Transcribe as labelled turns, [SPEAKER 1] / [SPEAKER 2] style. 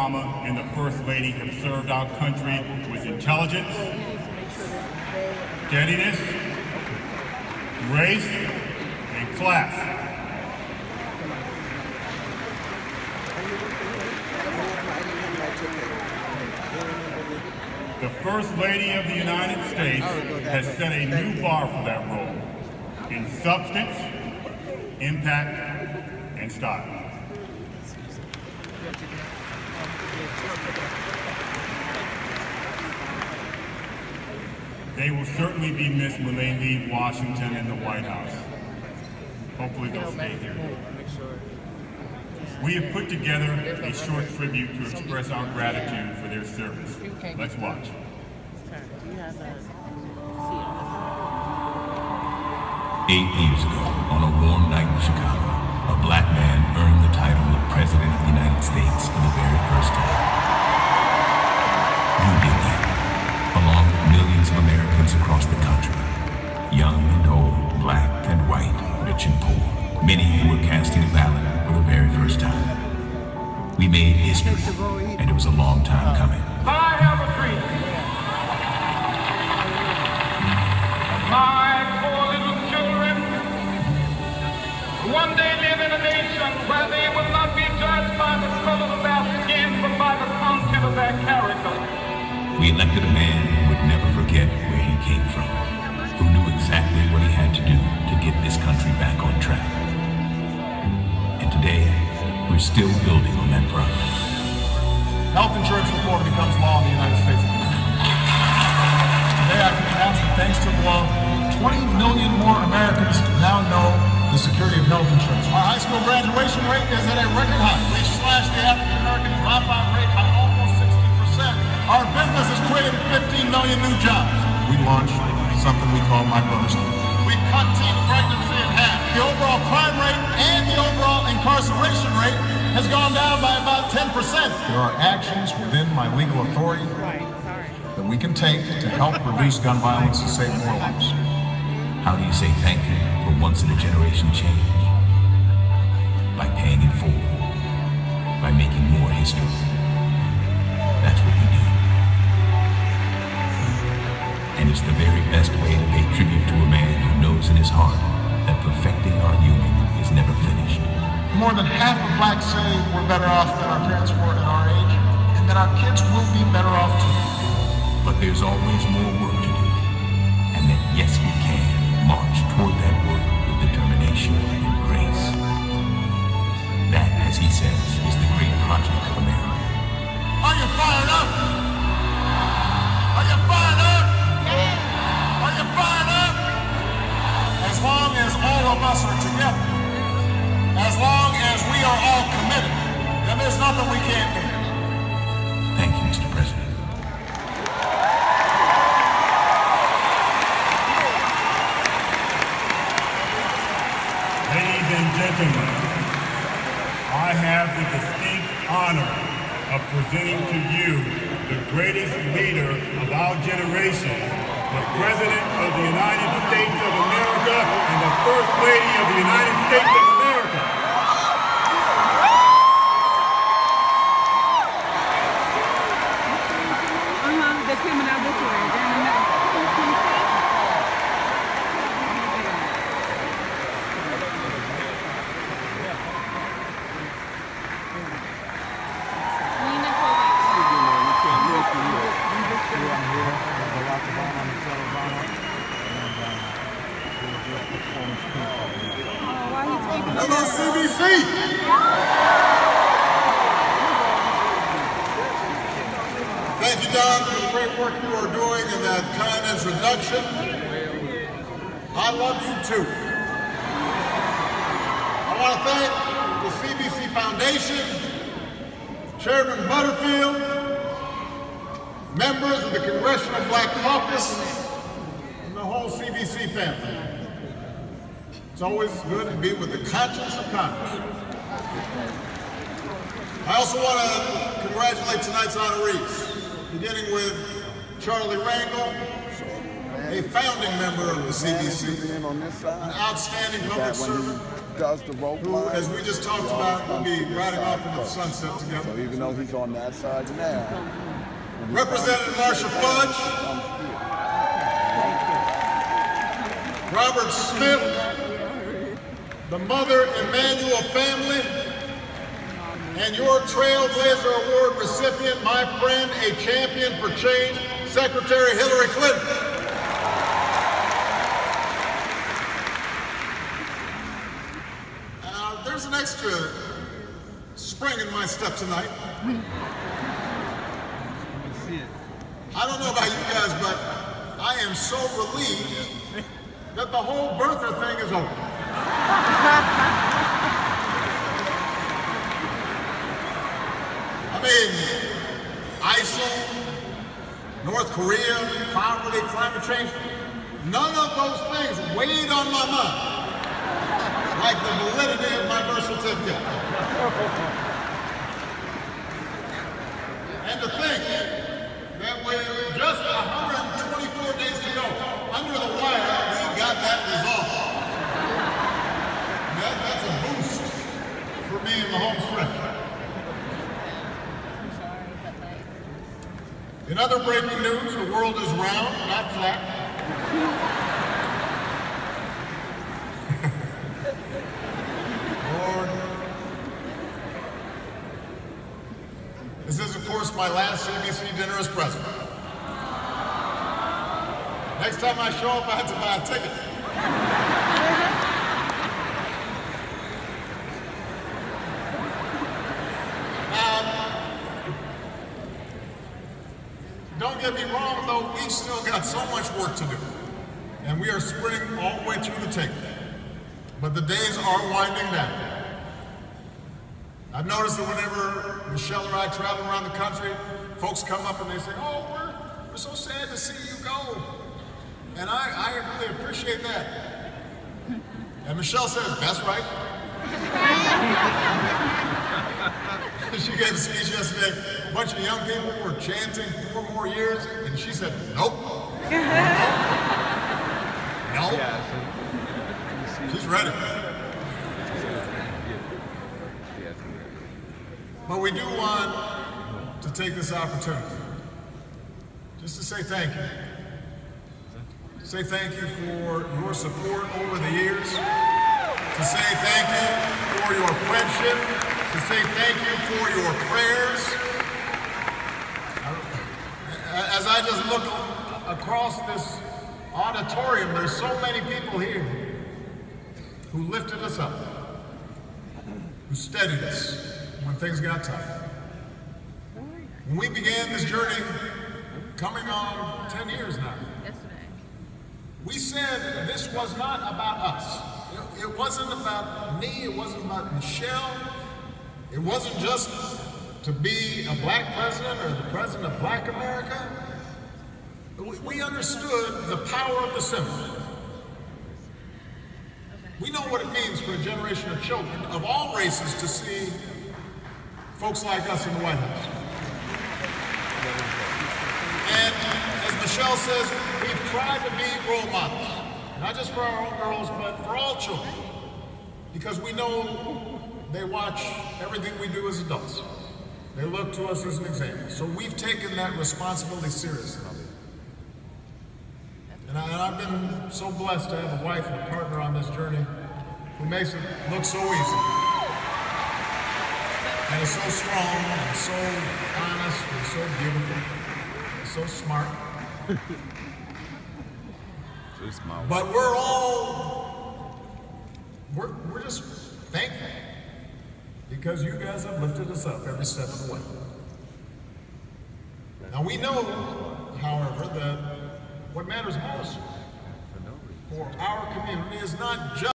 [SPEAKER 1] Obama and the First Lady have served our country with intelligence, steadiness, grace, and class. The First Lady of the United States has set a new bar for that role in substance, impact, and style. They will certainly be missed when they leave Washington and the White House. Hopefully they'll stay here. We have put together a short tribute to express our gratitude for their service. Let's watch.
[SPEAKER 2] Eight years ago, on a warm night in Chicago, a black man earned the title of President of the United States for the very first time. Millions of Americans across the country. Young and old, black and white, rich and poor. Many who were casting a ballot for the very first time. We made history, and it was a long time coming.
[SPEAKER 3] I have a dream. My poor little children one day live in a nation where they will not be judged by the color of their skin, but by the content of their character.
[SPEAKER 2] We elected a man who would never forget where he came from, who knew exactly what he had to do to get this country back on track. And today, we're still building on that progress.
[SPEAKER 4] Health insurance reform becomes law in the United States. Today I can announce that thanks to the law, 20 million more Americans now know the security of health insurance. Our high school graduation rate is at a record high. We slashed the African American dropout rate by almost 60%. Our business has created 15 million new jobs. We launched something we call My Brother's Keeper. We cut teen pregnancy in half. The overall crime rate and the overall incarceration rate has gone down by about 10%. There are actions within my legal authority that we can take to help reduce gun violence and save more lives.
[SPEAKER 2] How do you say thank you for once in a generation change? By paying it forward. By making more history. That's what we do. And it's the very best way to pay tribute to a man who knows in his heart that perfecting our union is never finished.
[SPEAKER 4] More than half of blacks say we're better off than our parents were at our age, and that our kids will be better off too.
[SPEAKER 2] But there's always more work to do. And that yes, we can march toward that work with determination and grace. That, as he says, is the great project of America.
[SPEAKER 4] Are you fired up? Of us are together, as long as we are all committed, then there's nothing we can't do.
[SPEAKER 2] Thank you, Mr. President.
[SPEAKER 1] Ladies and gentlemen, I have the distinct honor of presenting to you the greatest leader of our generation, the President of the United States of America and the First Lady of the United States of America.
[SPEAKER 5] Uh-huh, the criminal this way. Then no. Nina Kovac.
[SPEAKER 4] Hello. CBC! Thank you, Don, for the great work you are doing and that kind introduction. I love you too. I want to thank the CBC Foundation, Chairman Butterfield, members of the Congressional Black Caucus, and the whole CBC family. It's always good to be with the conscience of Congress. I also want to congratulate tonight's honorees, beginning with Charlie Rangel, a founding member of the CBC, an outstanding public servant,
[SPEAKER 6] does the rope
[SPEAKER 4] who, as we just talked about, will be
[SPEAKER 6] comes to this
[SPEAKER 4] riding off into the sunset
[SPEAKER 6] So even though he's on that side now,
[SPEAKER 4] Representative
[SPEAKER 6] Marcia
[SPEAKER 4] Fudge.
[SPEAKER 6] down, he comes here.
[SPEAKER 4] Robert Smith, the Mother Emanuel family, and your Trailblazer Award recipient, my friend, a champion for change, Secretary Hillary Clinton. Uh, there's an extra spring in my step tonight. I don't know about you guys, but I am so relieved that the whole birther thing is over. I mean, ISIL, North Korea, poverty, climate change, none of those things weighed on my mind like the validity of my birth certificate. And to think that with just 124 days to go, under the wire, we got that resolved. That, that's a boost for me in the home stretch. In other breaking news, the world is round, not flat. Lord. This is, of course, my last CBC dinner as president. Next time I show up, I have to buy a ticket. Now, don't get me wrong, though, we've still got so much work to do. And we are sprinting all the way through the tape. But the days are winding down. I've noticed that whenever Michelle or I travel around the country, folks come up and they say, oh, we're, we're so sad to see you go. And I, I really appreciate that. And Michelle says, that's right. she gave a speech yesterday. A bunch of young people were chanting four more years, and she said, nope. Nope. nope. She's ready. But we do want to take this opportunity just to say thank you. Say thank you for your support over the years. To say thank you for your friendship. To say thank you for your prayers. As I just look across this auditorium, there's so many people here who lifted us up, who steadied us when things got tough. When we began this journey, coming on 10 years now, Yesterday. we said this was not about us. It, it wasn't about me, it wasn't about Michelle, it wasn't just to be a black president or the president of black America. We, understood the power of the symbol. We know what it means for a generation of children of all races to see folks like us in the White House. And as Michelle says, we've tried to be role models, not just for our own girls, but for all children, because we know they watch everything we do as adults. They look to us as an example. So we've taken that responsibility seriously. And, I, I've been so blessed to have a wife and a partner on this journey who makes it look so easy. And is so strong and so honest and so beautiful and so smart. But we're all, we're, we're just thankful because you guys have lifted us up every step of the way. Now we know, however, that what matters most for our community is not just